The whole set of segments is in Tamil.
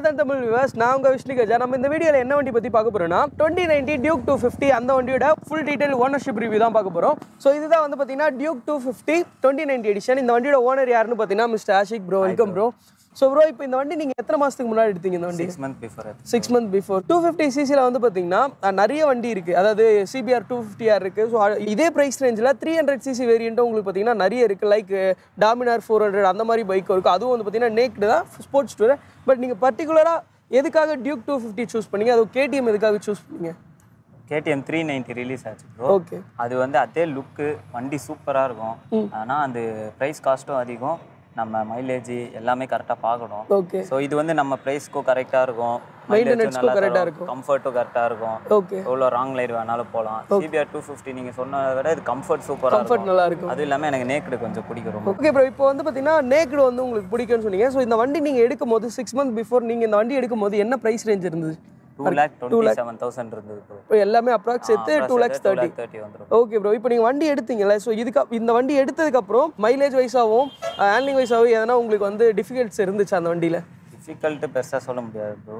வணக்கம் தமிழ் விவாஸ் நான் உங்கள் விஷ்ணுகஜா. நம்ம இந்த வீடியோவில் என்ன வண்டி பற்றி பார்க்க போகிறோம்னா twenty ninety Duke two fifty அந்த வண்டியோட ஃபுல் டீடைல் ஓனர்ஷிப் ரிவ்யூ தான் பார்க்க போகிறோம் ஸோ இதுதான் வந்து பார்த்தீங்கன்னா Duke two fifty twenty ninety edition இந்த வண்டியோட ஓனர் யாருன்னு பார்த்தீங்கன்னா mister Ashiq bro welcome bro so bro இப்போ இந்த வண்டி நீங்கள் எத்தனை மாதத்துக்கு முன்னாடி எடுத்தீங்க இந்த வண்டி? Six month before six month before two fifty சிசியில் வந்து பார்த்தீங்கன்னா நிறைய வண்டி இருக்குது அதாவது சிபிஆர் டூ ஃபிஃப்டிஆர் இருக்குது ஸோ இதே ப்ரைஸ் ரேஞ்சில் த்ரீ ஹண்ட்ரட் சிசி வேரியண்ட்டும் உங்களுக்கு பார்த்தீங்கன்னா நிறைய இருக்குது லைக் டாமினார் ஃபோர் ஹண்ட்ரட் அந்த மாதிரி பைக் இருக்குது அதுவும் வந்து பார்த்தீங்கன்னா நேக்டு தான் ஸ்போர்ட்ஸ் டூர் பட் நீங்கள் பர்டிகுலராக எதுக்காக டியூக் டூ ஃபிஃப்டி சூஸ் பண்ணீங்க? அது கேடிஎம் எதுக்காக சூஸ் பண்ணீங்க? கேடிஎம் த்ரீ நைன்ட்டி ரிலீஸ் ஆச்சு ப்ரோ ஓகே அது வந்து அதே லுக்கு வண்டி சூப்பராக இருக்கும். ஆனால் அந்த ப்ரைஸ் காஸ்ட்டும் அதிகம். நம்ம மைலேஜ் எல்லாமே கரெக்டாக பார்க்கணும். ஓகே ஸோ இது வந்து நம்ம ப்ரைஸ்க்கும் கரெக்டாக இருக்கும். Correct ஆ இருக்கும். கம்ஃபர்ட்டும் கரெக்டாக இருக்கும். ஓகே எவ்வளோ ராங் லைட் வேணாலும் போகலாம் சிபிஆர் டூ ஃபிஃப்டி நீங்கள் சொன்னதை விட இது கம்ஃபர்ட் சூப்பராக கம்ஃபர்ட் நல்லா இருக்கும் அதுவும் இல்லாமல் எனக்கு நேக்கடு கொஞ்சம் பிடிக்கும் ஓகே ப்ரோ இப்போ வந்து பார்த்தீங்கன்னா நேக்டு வந்து உங்களுக்கு பிடிக்கும்னு சொன்னீங்க. ஸோ இந்த வண்டி நீங்கள் எடுக்கும் போது சிக்ஸ் மந்த் பிஃபோர் நீங்கள் இந்த வண்டி எடுக்கும் போது என்ன ப்ரைஸ் ரேஞ்ச் இருந்தது? Two lakh twenty seven thousand இருந்தது ப்ரோ இப்போ எல்லாமே அப்ராக்ஸ் சேர்த்து டூ லேக்ஸ் தேர்ட்டி தேர்ட்டி வந்துடும் ஓகே ப்ரோ இப்போ நீங்கள் வண்டி எடுத்தீங்கல்ல ஸோ இதுக்கு இந்த வண்டி எடுத்ததுக்கப்புறம் மைலேஜ் வைஸாகவும் ஹேண்ட்லிங் வைஸாகவும் எதனா உங்களுக்கு வந்து டிஃபிகல்ட்ஸ் இருந்துச்சு அந்த வண்டியில்? டிஃபிகல்ட்டு பெருசாக சொல்ல முடியாது ப்ரோ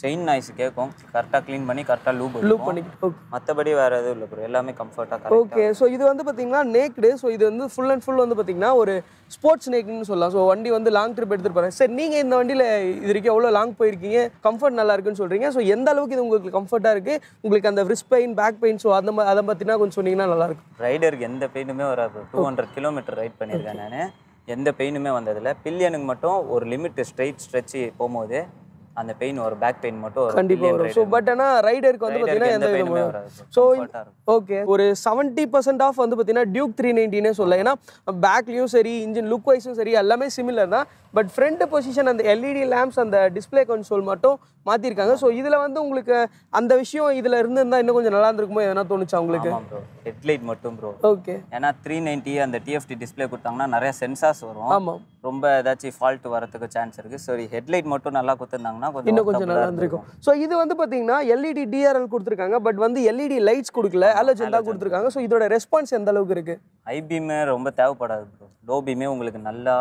செயின் நாய்ஸ் கேட்கும் கரெக்டாக க்ளீன் பண்ணி கரெக்டாக லூப் லூப் பண்ணிக்கிட்டு மற்றபடி வேறு எதுவும் இல்லை ப்ரோ எல்லாமே கம்ஃபர்ட்டாக ஓகே ஸோ இது வந்து பார்த்தீங்கன்னா நேக்டு ஸோ இது வந்து ஃபுல் அண்ட் ஃபுல் வந்து பார்த்தீங்கன்னா ஒரு ஸ்போர்ட்ஸ் நேக்னு சொல்லலாம். ஸோ வண்டி வந்து லாங் ட்ரிப் எடுத்துட்டு போகிறேன் சரி நீங்கள் இந்த வண்டியில் இது வரைக்கும் எவ்வளோ லாங் போயிருக்கீங்க? கம்ஃபர்ட் நல்லா இருக்குன்னு சொல்கிறீங்க ஸோ எந்த அளவுக்கு இது உங்களுக்கு கம்ஃபர்ட்டாக இருக்குது உங்களுக்கு அந்த wrist pain back pain so அந்த அதை பற்றினா கொஞ்சம் சொன்னீங்கன்னா நல்லாயிருக்கும் ரைடருக்கு எந்த பெயினுமே வராது. டூ ஹண்ட்ரட் கிலோமீட்டர் ரைட் பண்ணியிருக்கேன் நான். எந்த பெயினுமே வந்ததில்லை. பில்லியனுக்கு மட்டும் ஒரு லிமிட் ஸ்ட்ரைட் ஸ்ட்ரெச்சு போகும்போது அந்த பெயின் ஒரு பேக் பெயின் மட்டும் கண்டிப்பாக pillion வரும். ஸோ. பட் ஆனால் ரைடருக்கு வந்து பார்த்தீங்கன்னா எந்த வராது. ஸோ. ஓகே ஒரு செவன்ட்டி பர்சன்ட் ஆஃப் வந்து பார்த்தீங்கன்னா டியூக் த்ரீ நைன்டினே சொல்ல. ஏன்னா பேக்லேயும் சரி இன்ஜின் லுக் வைஸும் சரி எல்லாமே சிமிலர் தான். பட் ஃப்ரண்ட் பொசிஷன் அந்த எல்இடி லேம்ப்ஸ் அந்த டிஸ்ப்ளே கன்சோல் மட்டும் மாற்றிருக்காங்க ஸோ இதில் வந்து உங்களுக்கு அந்த விஷயம் இதில் இருந்திருந்தா இன்னும் கொஞ்சம் நல்லா இருந்திருக்குமோ எதனா தோணுச்சா உங்களுக்கு? ஹெட்லைட் மட்டும் ப்ரோ ஓகே ஏன்னா த்ரீ நைன்ட்டி அந்த டிஎஃப்டி டிஸ்ப்ளே கொடுத்தாங்கன்னா நிறைய சென்சார்ஸ் வரும். ஆமாம் ரொம்ப ஏதாச்சும் ஃபால்ட் வரதுக்கு சான்ஸ் இருக்கு. சரி ஹெட்லைட் மட்டும் நல்லா கொடுத்துருந்தாங்கன்னா கொஞ்சம் இன்னும் கொஞ்சம் நல்லா இருந்திருக்கும் ஸோ இது வந்து பார்த்தீங்கன்னா எல்இடி டிஆர்எல் கொடுத்துருக்காங்க. பட் வந்து எல்இடி லைட்ஸ் கொடுக்கல ஹாலோஜன் தான் கொடுத்துருக்காங்க. ஸோ இதோட ரெஸ்பான்ஸ் எந்த அளவுக்கு இருக்குது ஐபீமே ரொம்ப தேவைப்படாது ப்ரோ லோ பீமே உங்களுக்கு நல்லா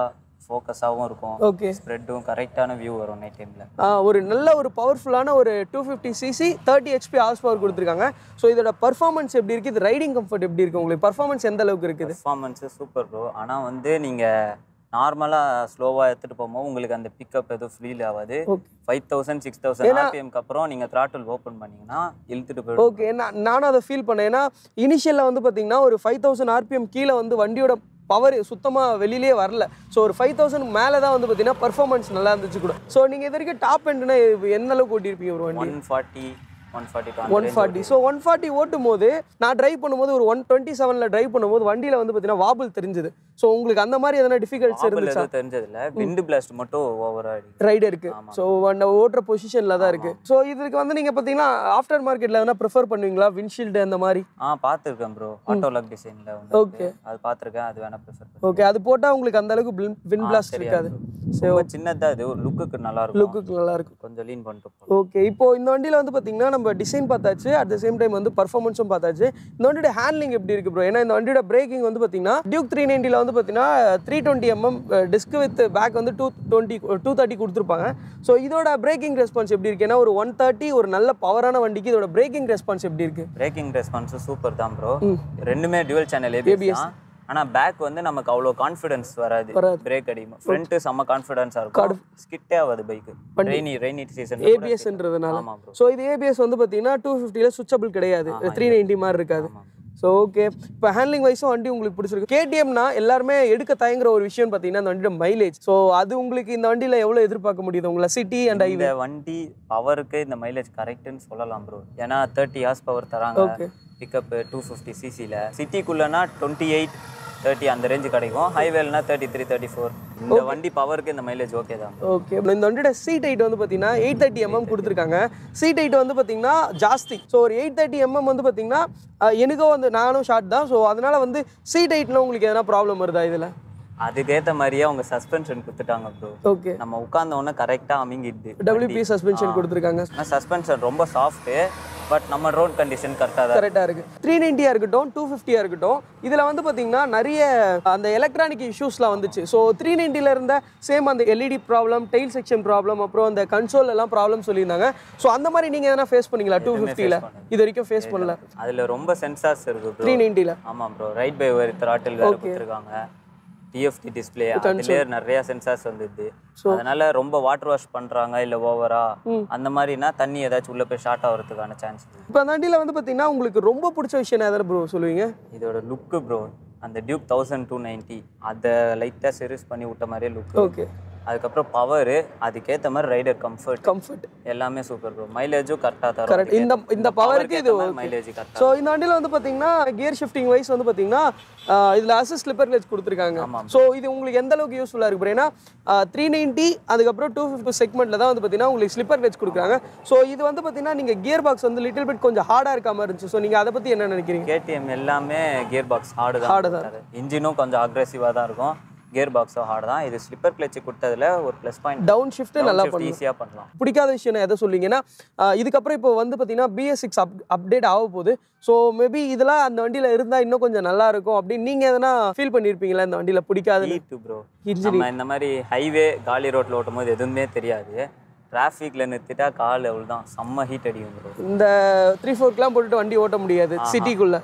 ஃபோக்கஸாகவும் இருக்கும். ஓகே ஸ்ப்ரெட்டும் கரெக்டான வியூ வரும் நைட் டைமில் ஒரு நல்ல ஒரு பவர்ஃபுல்லான ஒரு two fifty CC thirty HP horse power கொடுத்துருக்காங்க. ஸோ இதோட பர்ஃபார்மன்ஸ் எப்படி இருக்குது ரைடிங் கம்ஃபர்ட் எப்படி இருக்குது உங்களுக்கு? பர்ஃபார்மன்ஸ் எந்த அளவுக்கு இருக்குது? பர்ஃபார்மன்ஸு சூப்பர் ப்ரோ ஆனால் வந்து நீங்கள் நார்மலாக ஸ்லோவாக எடுத்துகிட்டு போகும்போது உங்களுக்கு அந்த பிக்கப் எதுவும் ஃபீல் ஆகாது. ஃபைவ் தௌசண்ட் சிக்ஸ் தௌசண்ட் ஆர்பிஎம்க்கு அப்புறம் நீங்கள் த்ராட்டில் ஓப்பன் பண்ணீங்கன்னா இழுத்துட்டு போயிடும். ஓகே நான் நானும் அதை ஃபீல் பண்ணேன். ஏன்னா இனிஷியலில் வந்து பார்த்தீங்கன்னா ஒரு ஃபைவ் தௌசண்ட் ஆர்பிஎம் கீழே வந்து வண்டியோட பவர் சுத்தமாக வெளியிலே வரல. ஸோ ஒரு ஃபைவ் தௌசண்ட் மேலே தான் வந்து பார்த்தீங்கன்னா பர்ஃபார்மன்ஸ் நல்லா இருந்துச்சு கூட. ஸோ நீங்கள் இது வரைக்கும் டாப் எண்டுனா எந்த அளவுக்கு ஓட்டியிருப்பீங்க ஒரு one forty one forty so one forty ஓட்டும் போது நான் டிரைவ் பண்ணும்போது ஒரு ஒன் டுவெண்ட்டி செவனில் டிரைவ் பண்ணும்போது வண்டியில் வந்து பார்த்தீங்கன்னா வாபிள் தெரிஞ்சுது. ஸோ உங்களுக்கு அந்த மாதிரி எதனா டிஃபிகல்ட்ஸ் இருந்துச்சா? தெரிஞ்சதில்ல. விண்டு பிளாஸ்ட் மட்டும் ஓவராக அடிக்கும் ரைடருக்கு ஸோ ஓட்டுற பொசிஷனில் தான் இருக்கு. ஸோ இதுக்கு வந்து நீங்கள் பார்த்தீங்கன்னா ஆஃப்டர் மார்க்கெட்டில் எதனா ப்ரிஃபர் பண்ணுவீங்களா? விண்ட்ஷீல்டு அந்த மாதிரி? ஆ பார்த்துருக்கேன் ப்ரோ ஆட்டோலாக் டிசைனில் Okay. அது பார்த்துருக்கேன் அது வேணா ப்ரிஃபர் ஓகே அது போட்டால் உங்களுக்கு அந்த அளவுக்கு வின் பிளாஸ்ட் இருக்காது. ரொம்ப சின்னதா இது. ஒரு லுக்குக்கு நல்லா இருக்கும். லுக்குக்கு நல்லா இருக்கும். கொஞ்சம் லீன் பண்ணிட்டு ஓகே இப்போ இந்த வண்டியில் வந்து பார்த்தீங்கன்னா நம்ம டிசைன் பார்த்தாச்சு. அட் த சேம் டைம் வந்து பர்ஃபார்மன்ஸும் பார்த்தாச்சு. இந்த வண்டியோட ஹேண்ட்லிங் எப்படி இருக்கு ப்ரோ ஏன்னா இந்த வண்டியோட பிரேக்கிங் வந்து பார்த்தீங்கன்னா டியூக் த்ரீ நைன்ட்டியில் வந்து பார்த்தீங்கன்னா three twenty MM disc with back வந்து டூ டுவெண்ட்டி டூ தேர்ட்டி கொடுத்துருப்பாங்க. ஸோ இதோட பிரேக்கிங் ரெஸ்பான்ஸ் எப்படி இருக்கு? ஏன்னா ஒரு ஒன் தேர்ட்டி ஒரு நல்ல பவரான வண்டிக்கு இதோட பிரேக்கிங் ரெஸ்பான்ஸ் எப்படி இருக்கு? பிரேக்கிங் ரெஸ்பான்ஸும் சூப்பர் தான் ப்ரோ ரெண்டுமே டியூவல் சேனல் ஏபிஎஸ் ஆனா பேக் வந்து நமக்கு அவ்வளோ கான்ஃபிடன்ஸ் வராது. பிரேக் அடிக்கும். ஃப்ரண்ட் செம்ம கான்ஃபிடன்ஸாக இருக்கும். ஸ்கிட்டே ஆகாது பைக்கு ரெய்னி ரெய்னி சீசன் ஏபிஎஸ்ன்றதுனால ஆமா ப்ரோ ஸோ இது ஏபிஎஸ் வந்து பார்த்தீங்கன்னா டூ ஃபிஃப்டியில் சுவிச்சபிள் கிடையாது. த்ரீ நைன்ட்டி மாதிரி இருக்காது. ஸோ ஓகே இப்போ ஹேண்ட்லிங் வைஸும் வண்டி உங்களுக்கு பிடிச்சிருக்கு. கேடிஎம்னா எல்லாருமே எடுக்க தயங்குற ஒரு விஷயம் பார்த்தீங்கன்னா அந்த வண்டியோட மைலேஜ் ஸோ அது உங்களுக்கு இந்த வண்டியில் எவ்வளோ எதிர்பார்க்க முடியுது? உங்களை சிட்டி அண்ட் இந்த வண்டி பவருக்கு இந்த மைலேஜ் கரெக்ட்னு சொல்லலாம் ப்ரோ ஏன்னா தேர்ட்டி ஹார்ஸ் பவர் தராங்க பிக்கப் டூ ஃபிஃப்டி சிசியில் சிட்டிக்குள்ளனா டுவெண்ட்டி எயிட் தேர்ட்டி அந்த ரேஞ்சு கிடைக்கும். ஹைவேலனா தேர்ட்டி த்ரீ தேர்ட்டி ஃபோர் இந்த வண்டி பவருக்கு இந்த மைலேஜ் ஓகே தான். ஓகே இந்த வண்டியோட சீட் ஹைட் வந்து பார்த்தீங்கன்னா எயிட் தேர்ட்டி எம்எம் கொடுத்துருக்காங்க. சீட் ஹைட் வந்து பார்த்தீங்கன்னா ஜாஸ்தி. ஸோ ஒரு எயிட் தேர்ட்டி எம்எம் வந்து பார்த்தீங்கன்னா எனக்கும் வந்து நானும் ஷார்ட் தான். ஸோ அதனால வந்து சீட் ஹைட்டில் உங்களுக்கு எதனா ப்ராப்ளம் வருதா இதில்? அதுக்கேற்ற மாதிரியே அவங்க சஸ்பென்ஷன் கொடுத்துட்டாங்க ப்ரோ ஓகே நம்ம உட்கார்ந்த உடனே கரெக்டாக அமிங்கிடுது டபிள்யூபி சஸ்பென்ஷன் கொடுத்துருக்காங்க. சஸ்பென்ஷன் ரொம்ப சாஃப்ட்டு பட் நம்ம ரோட் கண்டிஷன் கரெக்டாக தான் கரெக்டாக இருக்குது த்ரீ நைன்ட்டியாக இருக்கட்டும் டூ ஃபிஃப்டியாக இருக்கட்டும் இதில் வந்து பார்த்தீங்கன்னா நிறைய அந்த எலக்ட்ரானிக் இஷ்யூஸ்லாம் வந்துச்சு. ஸோ த்ரீ நைன்ட்டியில் இருந்த சேம் அந்த LED problem tail section problem அப்புறம் அந்த கன்சோல் எல்லாம் ப்ராப்ளம் சொல்லியிருந்தாங்க. ஸோ அந்த மாதிரி நீங்கள் எதனா ஃபேஸ் பண்ணீங்களா? டூ ஃபிஃப்டியில் இது வரைக்கும் ஃபேஸ் பண்ணல. அதில் ரொம்ப சென்சார்ஸ் இருக்கு ப்ரோ த்ரீ நைன்ட்டியில் ஆமாம் bro ride by wire throttle கொடுத்துருக்காங்க. டிஎஃப்டி டிஸ்பிளே அதுலேயே நிறைய சென்சார்ஸ் வந்துடுது. அதனால ரொம்ப வாட்டர் வாஷ் பண்றாங்க இல்ல ஓவரா அந்த மாதிரினா தண்ணி ஏதாச்சும் உள்ள போய் ஷார்ட் ஆகிறதுக்கான சான்ஸ் இப்போ அந்த வண்டியில் வந்து பார்த்தீங்கன்னா உங்களுக்கு ரொம்ப பிடிச்ச விஷயம் எதாவது ப்ரோ சொல்லுவீங்க? இதோட லுக்கு ப்ரோ அந்த டியூக் தௌசண்ட் டூ நைன்ட்டி அதை லைட்டாக சர்வீஸ் பண்ணி விட்ட மாதிரியே லுக் ஓகே அதுக்கப்புறம் பவரு அதுக்கேற்ற மாதிரி ரைடர் கம்ஃபர்ட் கம்ஃபர்ட் எல்லாமே சூப்பர் ப்ரோ மைலேஜும் கரெக்டாக தரும். கரெக்ட் இந்த இந்த பவருக்கு இது மைலேஜ் கரெக்டாக ஸோ இந்த வண்டியில் வந்து பார்த்தீங்கன்னா கியர் ஷிஃப்டிங் வைஸ் வந்து பார்த்தீங்கன்னா இதில் அசஸ் ஸ்லிப்பர் கிளச் கொடுத்துருக்காங்க. ஸோ இது உங்களுக்கு எந்த அளவுக்கு யூஸ்ஃபுல்லாக இருக்கு? ஏன்னா த்ரீ நைன்ட்டி அதுக்கப்புறம் டூ ஃபிஃப்டி செக்மெண்ட்டில் தான் வந்து பார்த்தீங்கன்னா உங்களுக்கு ஸ்லிப்பர் கிளச் கொடுக்குறாங்க. ஸோ இது வந்து பார்த்தீங்கன்னா நீங்கள் கியர் பாக்ஸ் வந்து லிட்டில் பிட் கொஞ்சம் ஹார்டாக இருக்க மாதிரி இருந்துச்சு. ஸோ நீங்கள் அதை பற்றி என்ன நினைக்கிறீங்க? கேடிஎம் எல்லாமே கியர் பாக்ஸ் ஹார்டு Hard தான் இன்ஜினும் கொஞ்சம் அக்ரெசிவாக தான் இருக்கும். கியர் பாக்ஸும் ஹார்டு தான். இது ஸ்லிப்பர் கிளச்சு கொடுத்ததுல ஒரு ப்ளஸ் பாயிண்ட் டவுன் ஷிஃப்ட் நல்லா ஈஸியாக பண்ணலாம். பிடிக்காத விஷயம் எதை சொல்லுவீங்கன்னா ஆஹ் இதுக்கப்புறம் இப்போ வந்து பார்த்தீங்கன்னா பிஎஸ் சிக்ஸ் அப் அப்டேட் ஆக போகுது. ஸோ மேபி இதெல்லாம் அந்த வண்டியில் இருந்தால் இன்னும் கொஞ்சம் நல்லா இருக்கும் அப்படின்னு நீங்கள் எதனா ஃபீல் பண்ணியிருப்பீங்களா இந்த வண்டியில்? பிடிக்காது ப்ரோ இந்த மாதிரி ஹைவே காலி ரோட்ல ஓட்டும் போது எதுவுமே தெரியாது. டிராஃபிக்ல நிறுத்திட்டா கால் அவ்வளோதான் செம்ம ஹீட் அடிக்கும் ப்ரோ இந்த த்ரீ ஃபோர்க்கெலாம் போட்டுட்டு வண்டி ஓட்ட முடியாது. சிட்டிக்குள்ள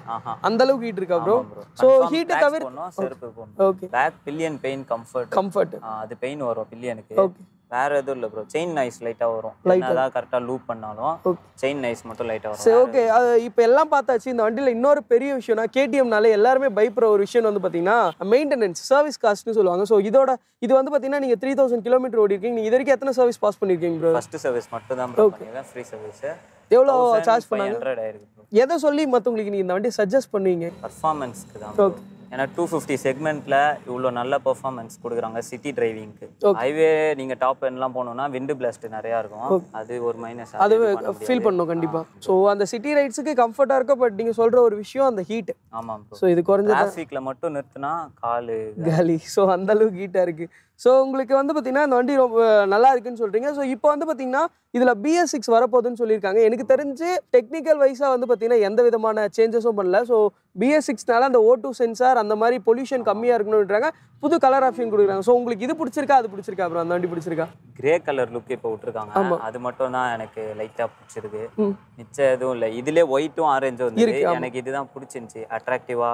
அந்த அளவுக்கு ஹீட் இருக்கா ப்ரோ. ஸோ ஹீட்டை tracks தவிர செருப்பு okay back pillion pain comfort comfort அது பெயின் வரும் பில்லியனுக்கு ஓகே வேற எதுவும் இல்லை ப்ரோ செயின் நைஸ் லைட்டா வரும். என்னதான் கரெக்டா லூப் பண்ணாலும். செயின் நைஸ் மட்டும் லைட்டா சரி வரும் ஓகே அது இப்போ எல்லாம் பார்த்தாச்சு இந்த வண்டியில் இன்னொரு பெரிய விஷயம்னா கேடிஎம்னால எல்லாருமே பயப்படுற ஒரு விஷயம் வந்து பார்த்தீங்கன்னா மெயின்டெனன்ஸ் சர்வீஸ் காஸ்ட்னு சொல்லுவாங்க. ஸோ இதோட இது வந்து பார்த்தீங்கன்னா நீங்கள் த்ரீ தௌசண்ட் கிலோமீட்டர் ஓடி இருக்கீங்க நீங்கள் இது வரைக்கும் எத்தனை சர்வீஸ் பாஸ் பண்ணியிருக்கீங்க ப்ரோ ஃபர்ஸ்ட் சர்வீஸ் மட்டும் தான் பண்ணிருக்கேன் ஃப்ரீ சர்வீஸ் எவ்வளோ சார்ஜ் பண்ணாங்க? எதை சொல்லி மற்றவங்களுக்கு நீங்கள் இந்த வண்டி சஜஸ்ட் பண்ணுவீங்க? பர்ஃபார்மன்ஸ்க்கு தான் bro. ஏன்னா டூ ஃபிஃப்டி செக்மெண்ட்ல இவ்வளோ நல்ல பெர்ஃபார்மன்ஸ் கொடுக்குறாங்க சிட்டி டிரைவிங்க்கு ஹைவே நீங்க டாப் எண்ட்லாம் போகணும்னா விண்டு பிளாஸ்ட் நிறையா இருக்கும். அது ஒரு மைனஸ் அது ஃபீல் பண்ணும் கண்டிப்பாக ஸோ அந்த சிட்டி ரைட்ஸுக்கு கம்ஃபர்ட்டாக இருக்கும் பட் நீங்கள் சொல்கிற ஒரு விஷயம் அந்த ஹீட் ஆமாம் ஸோ இது குறைஞ்ச டிராஃபிக்ல மட்டும் நிறுத்தினா காலு காலி. ஸோ அந்த அளவுக்கு ஹீட்டாக இருக்குது ஸோ உங்களுக்கு வந்து பார்த்தீங்கன்னா இந்த வண்டி ரொம்ப நல்லா இருக்குன்னு சொல்கிறீங்க ஸோ இப்போ வந்து பார்த்தீங்கன்னா இதில் பிஎஸ் சிக்ஸ் வரப்போகுதுன்னு சொல்லியிருக்காங்க. எனக்கு தெரிஞ்சு டெக்னிக்கல் வைஸாக வந்து பார்த்தீங்கன்னா எந்த விதமான சேஞ்சஸும் பண்ணல. ஸோ பிஎஸ் சிக்ஸ்னால அந்த ஓ டூ சென்சார் அந்த மாதிரி பொல்யூஷன் கம்மியாக இருக்கணுன்றாங்க புது கலர் ஆப்ஷன் கொடுக்குறாங்க. ஸோ உங்களுக்கு இது பிடிச்சிருக்கா அது பிடிச்சிருக்கா அப்புறம் அந்த வண்டி பிடிச்சிருக்கா? கிரே கலர் லுக் இப்போ விட்டுருக்காங்க. அது மட்டும் தான் எனக்கு லைட்டா பிடிச்சிருக்கு. மிச்சம் எதுவும் இல்லை. இதுலயே ஒயிட்டும் ஆரஞ்சும் இருந்தது எனக்கு இதுதான் பிடிச்சிருந்துச்சி. அட்ராக்டிவா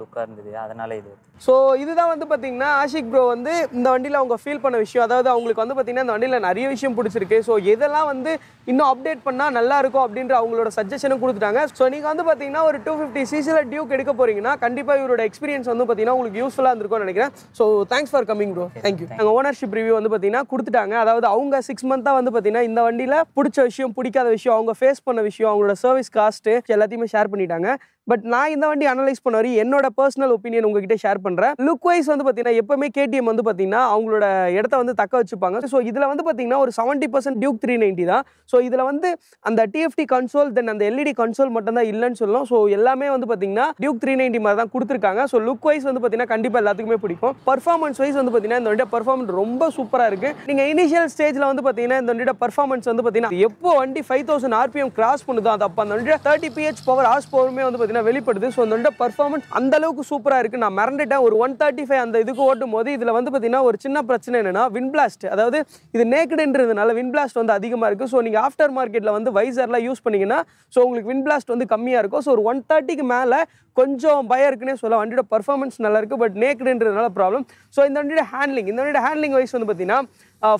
லுக்கா இருந்தது. அதனால இது ஸோ இதுதான் வந்து பார்த்தீங்கன்னா ஆஷிக் ப்ரோ வந்து இந்த வண்டியில் அவங்க ஃபீல் பண்ண விஷயம். அதாவது அவங்களுக்கு வந்து பார்த்தீங்கன்னா இந்த வண்டியில் நிறைய விஷயம் பிடிச்சிருக்கு. ஸோ எதெல்லாம் வந்து இன்னும் அப்டேட் பண்ணால் நல்லா இருக்கும் அப்படின்ற அவங்களோட சஜஷனும் கொடுத்துட்டாங்க. ஸோ நீங்கள் வந்து பார்த்தீங்கன்னா ஒரு டூ ஃபிஃப்டி சிசியில் டியூக் எடுக்க போறீங்கன்னா கண்டிப்பாக இவரோட எக்ஸ்பீரியன்ஸ் வந்து பார்த்தீங்கன்னா உங்களுக்கு யூஸ்ஃபுல்லாக இருந்திருக்கும்னு நினைக்கிறேன். So thanks for coming bro thank you நாங்கள் ஓனர்ஷிப் ரிவ்யூ வந்து பார்த்தீங்கன்னா கொடுத்துட்டாங்க அதாவது அவங்க சிக்ஸ் மந்த்தாக வந்து பார்த்தீங்கன்னா இந்த வண்டியில் பிடிச்ச விஷயம் பிடிக்காத விஷயம் அவங்க ஃபேஸ் பண்ண விஷயம் அவங்களோட சர்வீஸ் காஸ்ட்டு எல்லாத்தையுமே ஷேர் பண்ணிட்டாங்க. பட் நான் இந்த வண்டி அனலைஸ் பண்ண வரையும் என்னோட பர்சனல் ஒப்பீனியன் உங்ககிட்ட ஷேர் பண்ணுறேன் லுக் வைஸ் வந்து பார்த்தீங்கன்னா எப்பவுமே கேடிஎம் வந்து பார்த்தீங்கன்னா அவங்களோட இடத்த வந்து தக்க வச்சுப்பாங்க. ஸோ இதில் வந்து பார்த்தீங்கன்னா ஒரு seventy percent Duke three ninety தான். ஸோ இதில் வந்து அந்த டிஎஃப்டி கன்சோல் தென் அந்த எல்இடி கன்சோல் மட்டும் தான் இல்லைன்னு சொல்லலாம் ஸோ எல்லாமே வந்து பார்த்தீங்கன்னா டியூக் த்ரீ நைன்ட்டி மாதிரி தான் கொடுத்துருக்காங்க. ஸோ லுக் வைஸ் வந்து பார்த்தீங்கன்னா கண்டிப்பாக எல்லாத்துக்குமே பிடிக்கும். பர்ஃபார்மன்ஸ் வைஸ் வந்து பார்த்தீங்கன்னா இந்த வண்டியோட பர்ஃபார்மன்ஸ் ரொம்ப சூப்பராக இருக்குது நீங்கள் இனிஷியல் ஸ்டேஜில் வந்து பார்த்தீங்கன்னா இந்த வண்டியோட பர்ஃபார்மன்ஸ் வந்து பார்த்தீங்கன்னா எப்போ வண்டி ஃபைவ் தௌசண்ட் ஆர்பிஎம் கிராஸ் பண்ணுதோ அது அப்போ அந்த வண்டியோட தேர்ட்டி பிஹெச் பவர் ஹார்ஸ் பவருமே வந்து பார்த்தீங்கன்னா வெளிப்படுது? ஸோ அந்த பர்ஃபார்மன்ஸ் அந்த அளவுக்கு சூப்பராக இருக்கு. நான் மறந்துட்டேன். ஒரு ஒன் தேர்ட்டி ஃபைவ் அந்த இதுக்கு ஓட்டும் போது இதில் வந்து பார்த்தீங்கன்னா ஒரு சின்ன பிரச்சனை என்னன்னா வின் பிளாஸ்ட் அதாவது இது நேக்கடுன்றதுனால வின் பிளாஸ்ட் வந்து அதிகமாக இருக்குது ஸோ நீங்கள் ஆஃப்டர் மார்க்கெட்டில் வந்து வைசர்லாம் யூஸ் பண்ணீங்கன்னா ஸோ உங்களுக்கு வின் பிளாஸ்ட் வந்து கம்மியாக இருக்கும். ஸோ ஒரு ஒன் தேர்ட்டிக்கு மேலே கொஞ்சம் பயம் இருக்குன்னே சொல்லலாம். வண்டியோட பர்ஃபார்மன்ஸ் நல்லா இருக்கு பட் நேக்கடுன்றதுனால ப்ராப்ளம் ஸோ இந்த வண்டியோட ஹேண்ட்லிங் இந்த வண்டியோட ஹேண்ட்லிங் வைஸ் வந்து பார்த்தீங்கன்னா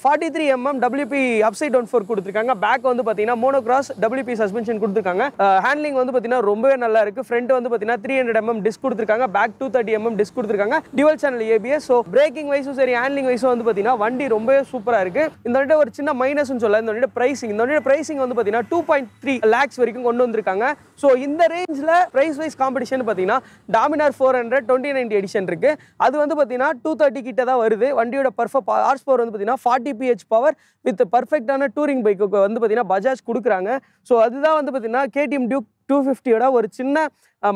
forty three MM WP upside down fork கொடுத்துருக்காங்க. பேக் வந்து பார்த்தீங்கன்னா மோனோக்ராஸ் டபிள்யூபி சஸ்பென்ஷன் கொடுத்துருக்காங்க. ஹேண்ட்லிங் வந்து பார்த்தீங்கன்னா ரொம்பவே நல்லா இருக்கு. ஃப்ரண்ட் வந்து பார்த்தீங்கன்னா த்ரீ ஹண்ட்ரட் எம்எம் டிஸ்க் கொடுத்துருக்காங்க. Back two thirty MM disc கொடுத்துருக்காங்க. Dual channel ABS so braking வைஸும் சரி ஹேண்ட்லிங் வைஸும் வந்து பார்த்தீங்கன்னா வண்டி ரொம்பவே சூப்பராக இருக்கு. இந்த வண்டியோட ஒரு சின்ன மைனஸ்னு சொல்ல இந்த வண்டியோட பிரைசிங் இந்த வண்டியோட பிரைசிங் வந்து பார்த்தீங்கன்னா டூ பாயிண்ட் த்ரீ லேக்ஸ் வரைக்கும் கொண்டு வந்திருக்காங்க. ஸோ இந்த ரேஞ்சில் பிரைஸ் வைஸ் காம்படிஷன் பார்த்தீங்கன்னா Dominar four hundred twenty ninety edition இருக்கு. அது வந்து பார்த்தீங்கன்னா டூ தேர்ட்டி கிட்ட தான் வருது. வண்டியோட பர்ஃப ஹார்ஸ் பவர் வந்து பார்த்தீங்கன்னா ஃபார்ட்டி பிஹெச் பவர் வித் பர்ஃபெக்டான டூரிங் பைக்கு வந்து பார்த்தீங்கன்னா பஜாஜ் கொடுக்குறாங்க. ஸோ அதுதான் வந்து பார்த்தீங்கன்னா கேடிஎம் டியூக் டூ ஃபிஃப்டியோட ஒரு சின்ன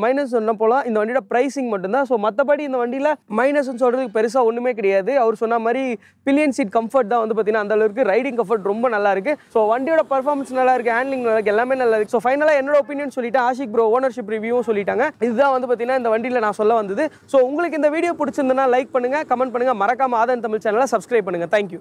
மைனஸ் சொன்ன போகலாம் இந்த வண்டியோட ப்ரைசிங் மட்டும்தான். ஸோ மற்றபடி இந்த வண்டியில் மைனஸ்னு சொல்கிறதுக்கு பெருசாக ஒன்றுமே கிடையாது. அவர் சொன்ன மாதிரி பில்லியன் சீட் கம்ஃபர்ட் தான் வந்து பார்த்தீங்கன்னா அந்த அளவுக்கு ரைடிங் கம்ஃபர்ட் ரொம்ப நல்லா இருக்குது ஸோ வண்டியோட பர்ஃபார்மன்ஸ் நல்லா இருக்குது ஹேண்ட்லிங் நல்லா இருக்குது எல்லாமே நல்லா இருக்குது ஸோ ஃபைனலாக என்னோட ஒப்பீனியன் சொல்லிட்டு ஆஷிக் ப்ரோ ஓனர்ஷிப் ரிவ்யூவும் சொல்லிட்டாங்க. இதுதான் வந்து பார்த்தீங்கன்னா இந்த வண்டியில் நான் சொல்ல வந்தது. ஸோ உங்களுக்கு இந்த வீடியோ பிடிச்சிருந்தனா லைக் பண்ணுங்கள் கமெண்ட் பண்ணுங்க. மறக்காம ஆதன் தமிழ் சேனலை சப்ஸ்கிரைப் பண்ணுங்க. தேங்க்யூ